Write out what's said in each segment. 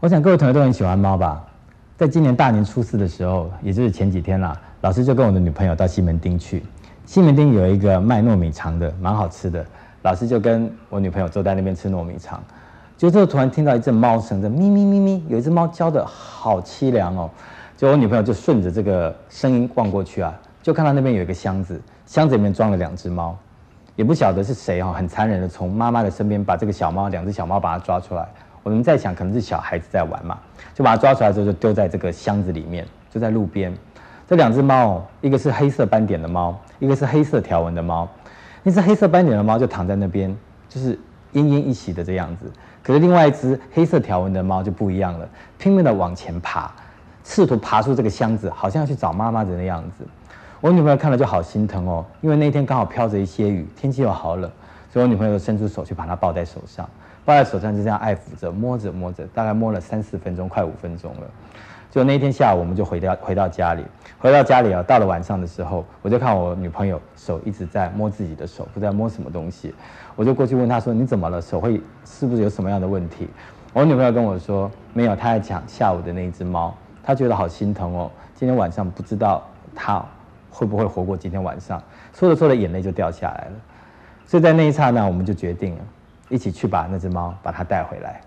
我想各位同学都很喜欢猫吧？在今年大年初四的时候，也就是前几天啦，老师就跟我的女朋友到西门町去。西门町有一个卖糯米肠的，蛮好吃的。老师就跟我女朋友坐在那边吃糯米肠，就这突然听到一阵猫声，的咪咪咪咪，有一只猫叫的好凄凉哦。就我女朋友就顺着这个声音望过去啊，就看到那边有一个箱子，箱子里面装了两只猫，也不晓得是谁哈，很残忍的从妈妈的身边把这个小猫，两只小猫把它抓出来。我们在想，可能是小孩子在玩嘛，就把它抓出来之后就丢在这个箱子里面，就在路边。这两只猫，一个是黑色斑点的猫，一个是黑色条纹的猫。那只黑色斑点的猫就躺在那边，就是奄奄一息的这样子。可是另外一只黑色条纹的猫就不一样了，拼命的往前爬，试图爬出这个箱子，好像要去找妈妈的那样子。我女朋友看了就好心疼哦，因为那天刚好飘着一些雨，天气又好冷，所以我女朋友伸出手去把它抱在手上。抱在手上就这样爱抚着，摸着摸着，大概摸了三四分钟，快五分钟了。就那天下午，我们就回到回到家里，回到家里啊，到了晚上的时候，我就看我女朋友手一直在摸自己的手，不知道摸什么东西。我就过去问她说：“你怎么了？手会是不是有什么样的问题？”我女朋友跟我说：“没有，她在讲下午的那一只猫，她觉得好心疼哦。今天晚上不知道她会不会活过今天晚上。”说着说着，眼泪就掉下来了。所以在那一刹那，我们就决定。一起去把那只猫把它带回来，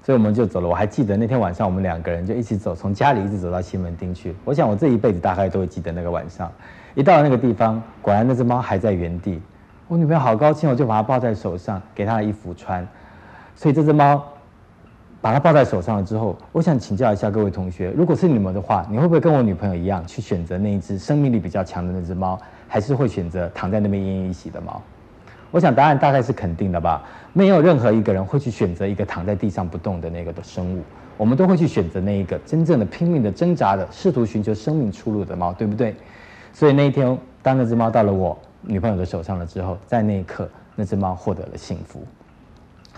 所以我们就走了。我还记得那天晚上，我们两个人就一起走，从家里一直走到西门町去。我想我这一辈子大概都会记得那个晚上。一到了那个地方，果然那只猫还在原地。我女朋友好高兴，我就把它抱在手上，给它衣服穿。所以这只猫把它抱在手上了之后，我想请教一下各位同学，如果是你们的话，你会不会跟我女朋友一样，去选择那一只生命力比较强的那只猫，还是会选择躺在那边奄奄一息的猫？我想答案大概是肯定的吧。没有任何一个人会去选择一个躺在地上不动的那个的生物，我们都会去选择那一个真正的拼命的挣扎的，试图寻求生命出路的猫，对不对？所以那一天，当那只猫到了我女朋友的手上了之后，在那一刻，那只猫获得了幸福。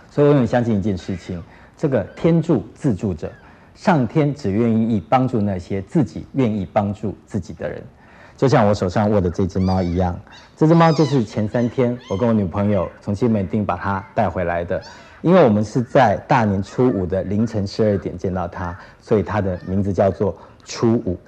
所以我很相信一件事情：这个天助自助者，上天只愿意帮助那些自己愿意帮助自己的人。就像我手上握的这只猫一样，这只猫就是前三天我跟我女朋友从西门町把它带回来的，因为我们是在大年初五的凌晨十二点见到它，所以它的名字叫做初五。